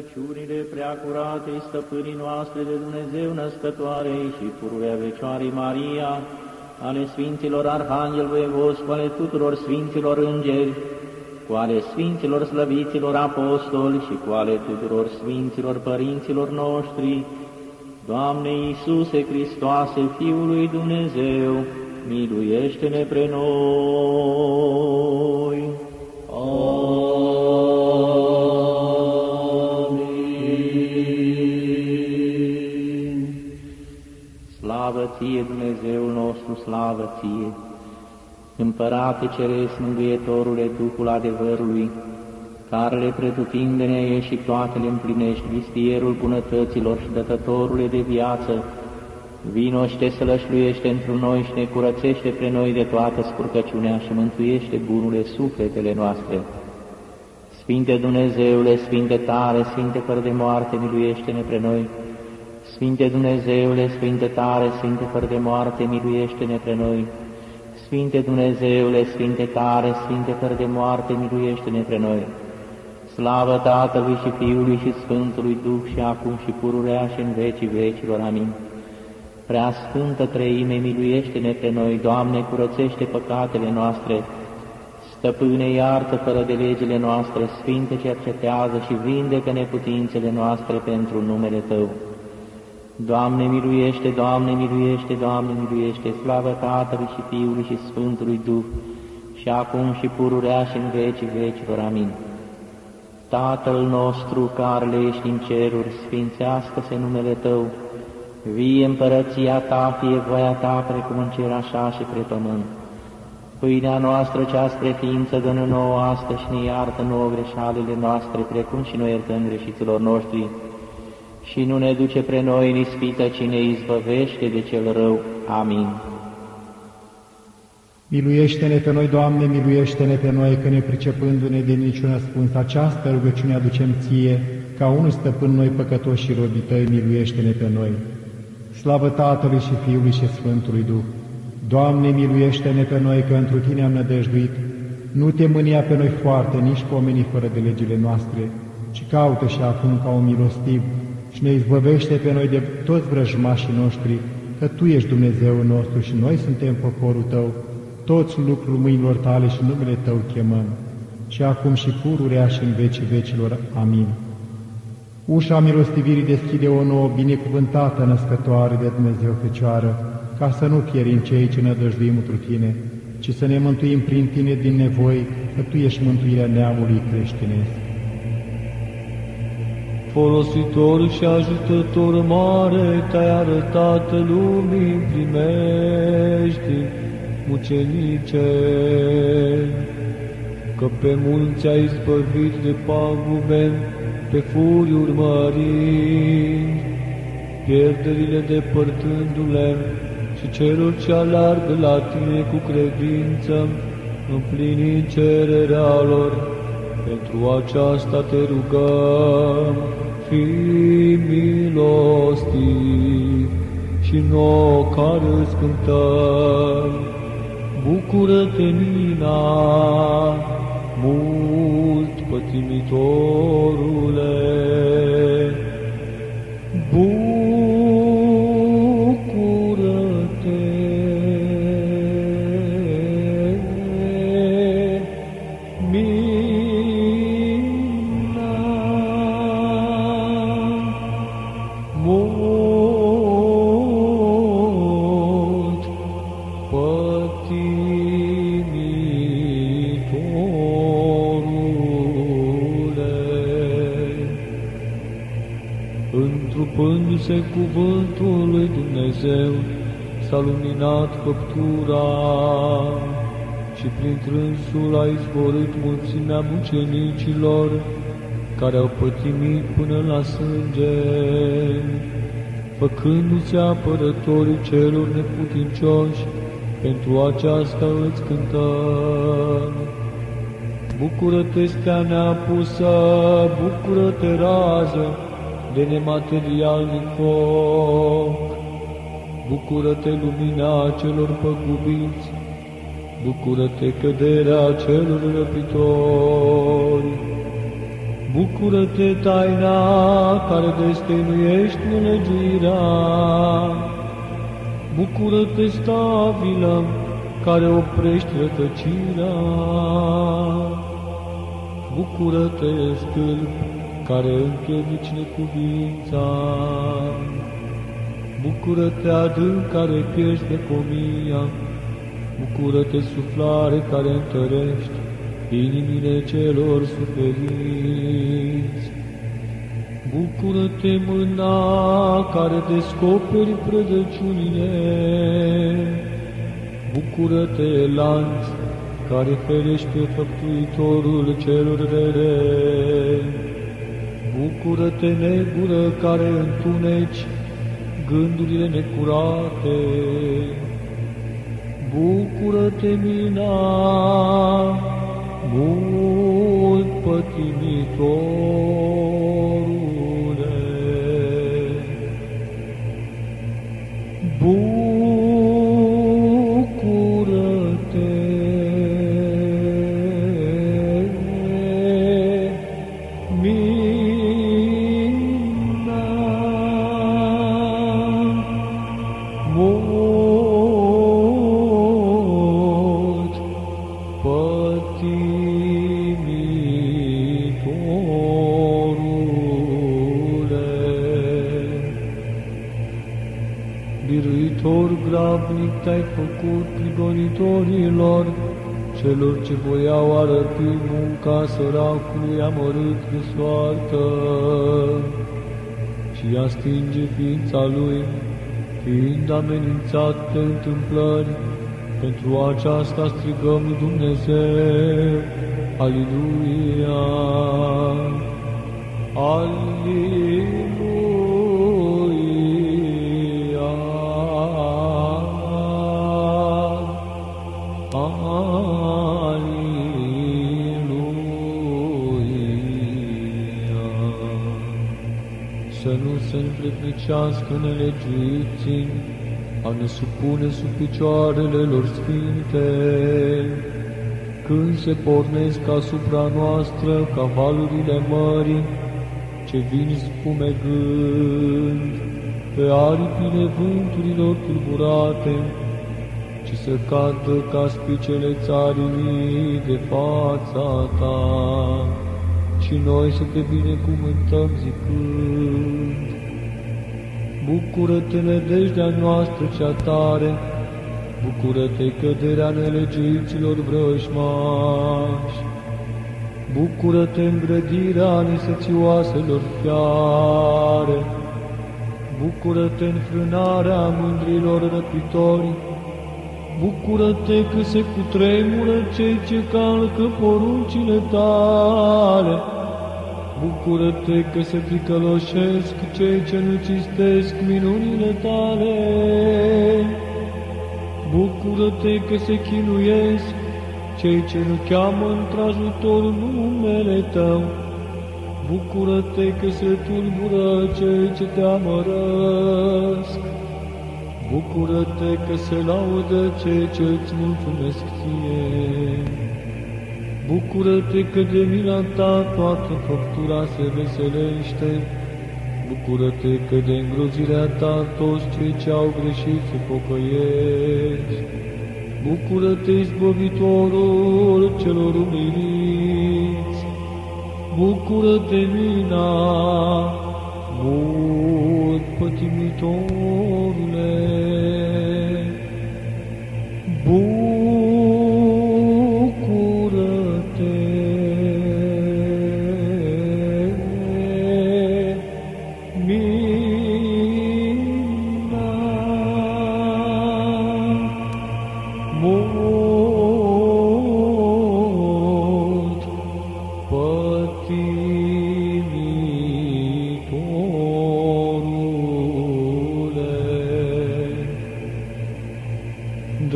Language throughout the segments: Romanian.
Rugăciunile preacuratei stăpânii noastre de Dumnezeu născătoarei și pururea Vecioarei Maria, ale Sfinților Arhanghel Voievos, cu ale tuturor Sfinților Îngeri, cu ale Sfinților Slăviților Apostoli și cu ale tuturor Sfinților Părinților noștri, Doamne Iisuse Hristoase, Fiul lui Dumnezeu, miluiește-ne pre noi. Ție, Dumnezeul nostru, slavă ție! Împărate Ceresc, Mângâietorule, Duhul adevărului, care le pretutindene și toate le împlinești, vistierul bunătăților și dătătorule de viață, vino și te sălășluiește într noi și ne curățește pre noi de toată scurcăciunea și mântuiește bunurile sufletele noastre. Sfinte Dumnezeule, Sfinte tare, Sfinte fără de moarte, miluiește-ne pre noi. Sfinte Dumnezeule, Sfinte tare, Sfinte fără de moarte, miluiește-ne pre noi. Sfinte Dumnezeule, Sfinte tare, Sfinte fără de moarte, miluiește-ne pre noi. Slavă Tatălui și Fiului și Sfântului Duh și acum și pururea și în vecii vecilor. Amin. Prea Sfântă Treime, miluiește-ne pe noi, Doamne, curățește păcatele noastre, Stăpâne, iartă fără de legile noastre, Sfinte, cercetează și vindecă neputințele noastre pentru numele Tău. Doamne, miluiește, Doamne, miluiește, Doamne, miluiește, slavă Tatălui și Fiului și Sfântului Duh, și acum și pururea și în vecii vecilor. Amin. Tatăl nostru care le ești în ceruri, sfințească-se numele Tău, vie împărăția Ta, fie voia Ta, precum în cer așa și pe pământ. Pâinea noastră cea spre ființă dă nouă astăzi și ne iartă nouă greșalele noastre, precum și noi iertăm greșiților noștri. Și nu ne duce pre noi în ispită, ci ne izbăvește de cel rău. Amin. Miluiește-ne pe noi, Doamne, miluiește-ne pe noi, că ne pricepându-ne din niciun ascuns. Această rugăciune aducem Ție, ca unul stăpân noi păcătoși și robii Tăi, miluiește-ne pe noi. Slavă Tatălui și Fiului și Sfântului Duh! Doamne, miluiește-ne pe noi, că întru Tine am nădăjduit. Nu te mânia pe noi foarte, nici pomenii fără de legile noastre, ci caută și acum ca un milostiv și ne izbăvește pe noi de toți vrăjmașii noștri, că Tu ești Dumnezeul nostru și noi suntem poporul Tău, toți lucrul mâinilor Tale și numele Tău chemăm, și acum și pururea și în vecii vecilor. Amin. Ușa milostivirii deschide o nouă binecuvântată născătoare de Dumnezeu Fecioară, ca să nu pierim cei ce ne dăjduim întru Tine, ci să ne mântuim prin Tine din nevoi, că Tu ești mântuirea neamului creștinesc. Folositor și ajutător mare, Te-ai arătat lumii, primești, mucenice, că pe mulți ai spăvit de pagube, pe furi urmărind, pierderile depărtându-le și celor ce alargă la tine cu credință, împlini cererea lor. Pentru aceasta te rugăm, fi milostiv și nouă care îți cântăm. Bucură-te, Nina, mult pătimitorule. Întrupându-se cuvântul lui Dumnezeu, s-a luminat făptura și prin trânsul a izvorât mulțimea mucenicilor care au pătimit până la sânge, făcându-se apărătorii celor neputincioși, pentru aceasta îți cântăm. Bucură-te, stea neapusă, bucură-te, rază de nematerialnic foc, bucură-te, lumina celor păgubiți, bucură-te, căderea celor răpitori, Bucură-te, taina care destăinuiești nelegiuirea. Bucură-te, stabilă care oprești rătăcirea. Bucură-te, stâlp care împiedici necuvința. Bucură-te, adânc care pierzi de comia. Bucură-te, suflare care întărești inimile celor suferiți. Bucură-te, mâna care descoperi prădăciunile. Bucură-te, lanț care ferești pe făptuitorul celor rele. Bucură-te, negură care întuneci gândurile necurate. Bucură-te, mina, mult pătimitorule. Bucură-te, grabnic te-ai făcut prigonitorilor, celor ce voiau arăpi munca săracului amărât de soartă. Și a stinge ființa lui, fiind amenințat de întâmplări, pentru aceasta strigăm lui Dumnezeu, Aliluia, Aliluia, să nu se învrednicească nelegiuiții, a ne supune sub picioarele lor sfinte, când se pornesc asupra noastră ca valurile mării, ce vin spumegând pe aripile vânturilor tulburate, ci să cadă ca spicele țarii de fața ta și noi să te binecuvântăm zicând, Bucură-te, nădejdea noastră cea tare, Bucură-te, căderea nelegiuiților vrăjmași, Bucură-te, îngrădirea nesățioaselor fiare, Bucură-te, înfrânarea mândrilor răpitori, Bucură-te că se cutremură cei ce calcă poruncile tale. Bucură-te că se ticăloșesc cei ce nu cistesc minunile tale. Bucură-te că se chinuiesc cei ce nu cheamă într-ajutor numele tău. Bucură-te că se tulbură cei ce te amărăsc. Bucură-te că se laudă cei ce îți mulțumesc ție. Bucură-te că de mila ta toată făptura se veselește. Bucură-te că de îngrozirea ta toți cei ce au greșit se pocăiesc. Bucură-te, izbăvitorul celor umiliți. Bucură-te, mina, mult pătimitorule.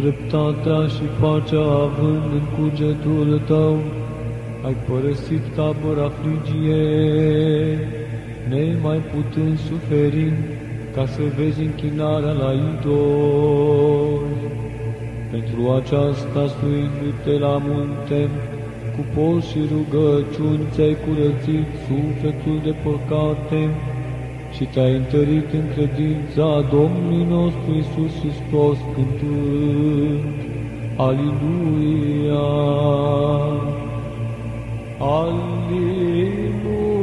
Dreptatea și pacea având în cugetul tău, ai părăsit tabăra frigie, nemai putând suferi, ca să vezi închinarea la idoli. Pentru aceasta, suindu-te la munte, cu post și rugăciuni ți-ai curățit sufletul de păcate și te-ai întărit în credința Domnului nostru Isus Hristos cântând. Aleluia! Aleluia!